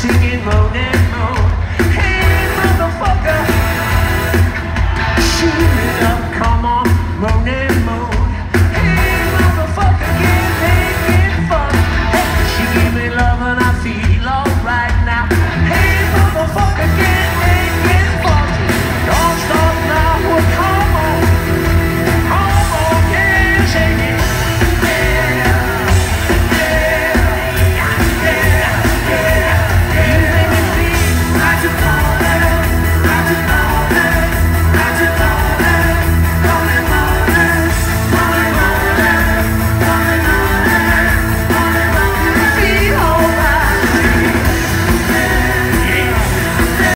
singing moaning.